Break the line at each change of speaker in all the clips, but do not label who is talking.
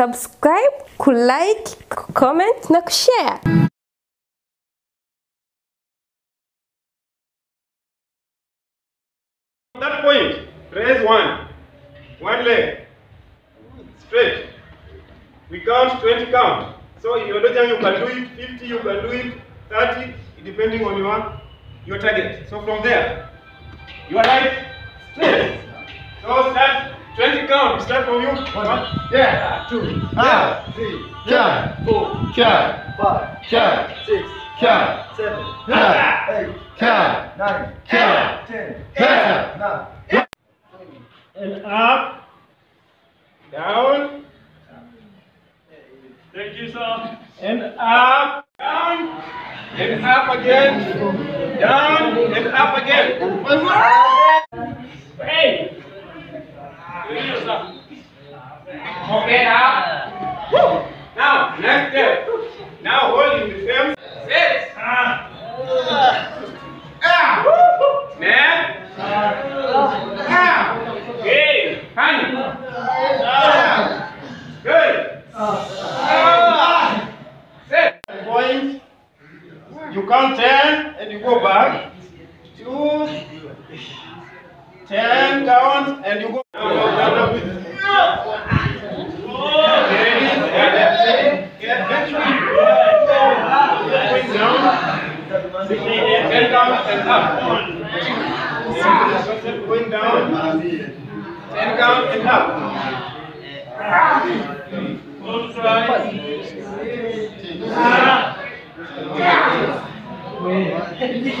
kusubscribe kulike comment na kushare
that point, raise one. One leg. Straight. We count 20 count. So in your dojang you can do it 50, you can do it 30, depending on your your target. So from there, you are right straight. So start 20 count. Start from you. One.
Yeah, two, yeah, three, yeah, four, yeah, five, yeah, six, yeah, seven, yeah, eight, yeah, nine, yeah, ten, yeah, nine.
And up. Down. Thank you, sir. And up. Down. And up again. Down and up again. Hey. Okay, now. Woo. Now, next step. Now holding the same. Sit. Ah. Ah. Next. Ah. Okay. Hang. Ah. Good. Ah. Sit. Point. You count ten and you go back. Two. Ten count and you go. Down, down, down, down. Ten count and up. Going down. Ten count and up. Finish.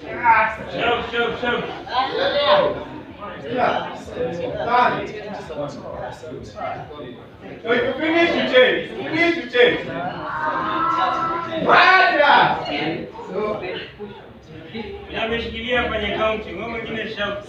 Chama,
chama, chama. You finish your chase. You finish your chase. Mata!
Ameshikilia kwenye kaunti, wewe mwingine
shauti.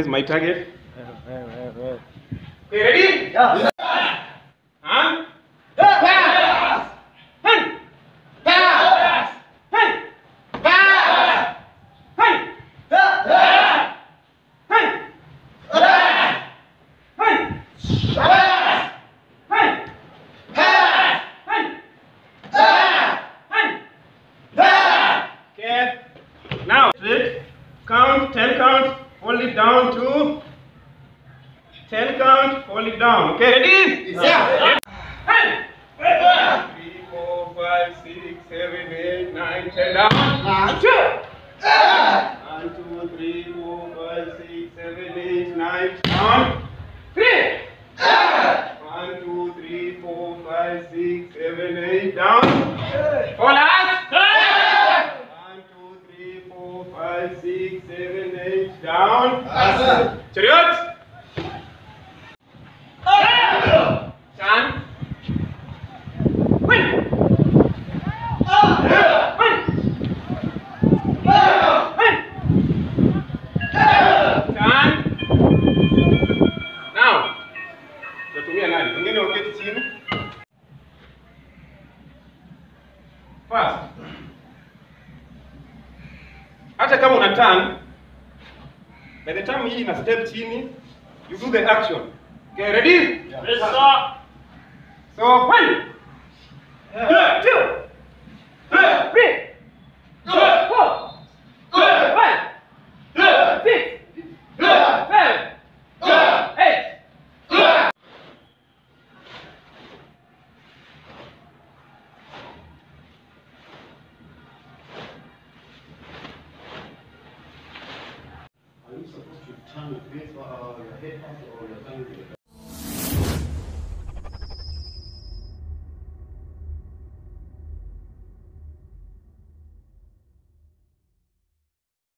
Where's my target? Okay, ready?
Yeah.
Hand. Pass. Hand. Pass. Hand. Pass. Hand.
Yeah.
Hand. Hand. Hand. Hand. Hand. Okay. Now, straight. Count, 10 count, hold it down to 10 hold it down. Okay, ready?
Yeah.
Hand. Three, four, five, six, seven, eight, nine, ten, down.
One.
Two. One, two, three, four, five, six, seven, eight, nine, down. Three. One, two, three, four, five, six, seven, eight, down. Four last. One, two, three, four, five, six, seven, eight, down. Charyeot. Turn, by the time hii ina step chini, you do the action. Okay, ready?
Yes, sir.
So, one, two, three,
tongue, your face, or your head, or your tongue.